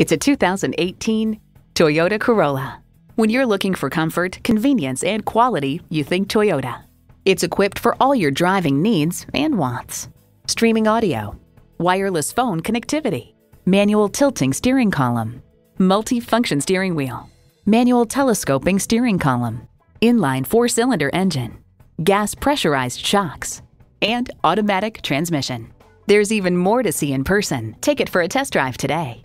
It's a 2018 Toyota Corolla. When you're looking for comfort, convenience, and quality, you think Toyota. It's equipped for all your driving needs and wants. Streaming audio, wireless phone connectivity, manual tilting steering column, multi-function steering wheel, manual telescoping steering column, inline four-cylinder engine, gas pressurized shocks, and automatic transmission. There's even more to see in person. Take it for a test drive today.